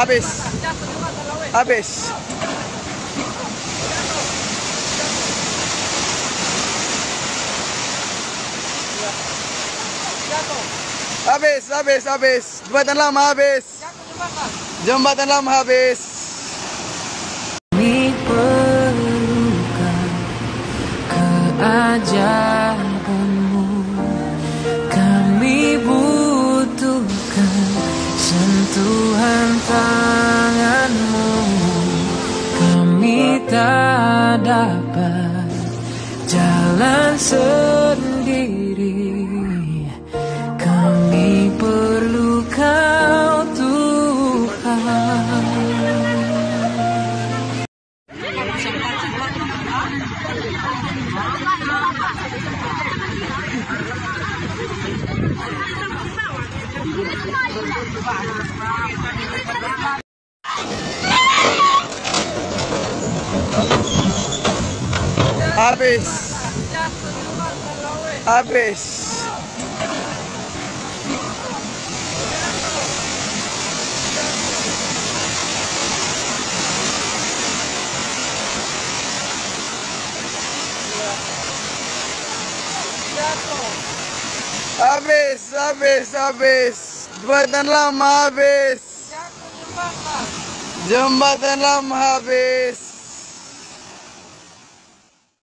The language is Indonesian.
Habis. Habis. Habis, habis, habis. Jembatan lama habis. Jembatan lama habis. Keajaibanmu Kami butuhkan sentuhan tanganmu Kami tak dapat jalan sendiri. Kami perlu kau Tuhan Habis. Habis. Habis, habis, habis. Jembatan lama habis. Jembatan lama habis.